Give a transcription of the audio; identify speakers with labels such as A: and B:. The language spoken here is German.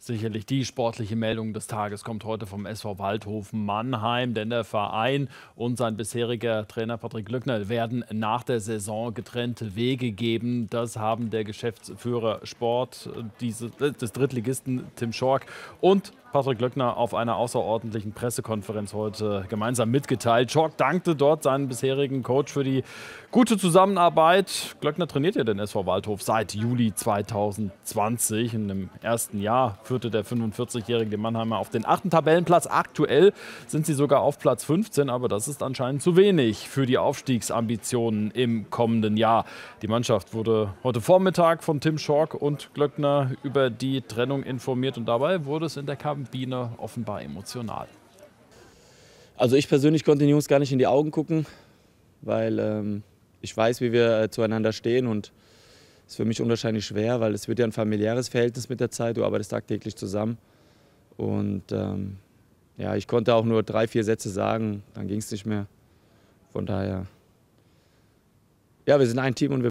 A: Sicherlich die sportliche Meldung des Tages kommt heute vom SV Waldhofen Mannheim, denn der Verein und sein bisheriger Trainer Patrick Glückner werden nach der Saison getrennte Wege geben. Das haben der Geschäftsführer Sport dieses, des Drittligisten Tim Schork und Patrick Glöckner auf einer außerordentlichen Pressekonferenz heute gemeinsam mitgeteilt. Schork dankte dort seinen bisherigen Coach für die gute Zusammenarbeit. Glöckner trainiert ja den SV Waldhof seit Juli 2020. Und im ersten Jahr führte der 45-jährige Mannheimer auf den achten Tabellenplatz. Aktuell sind sie sogar auf Platz 15, aber das ist anscheinend zu wenig für die Aufstiegsambitionen im kommenden Jahr. Die Mannschaft wurde heute Vormittag von Tim Schork und Glöckner über die Trennung informiert und dabei wurde es in der KW Kabine offenbar emotional.
B: Also ich persönlich konnte den Jungs gar nicht in die Augen gucken, weil ähm, ich weiß, wie wir äh, zueinander stehen und es ist für mich unwahrscheinlich schwer, weil es wird ja ein familiäres Verhältnis mit der Zeit, du arbeitest tagtäglich zusammen und ähm, ja, ich konnte auch nur drei, vier Sätze sagen, dann ging es nicht mehr. Von daher, ja, wir sind ein Team und wir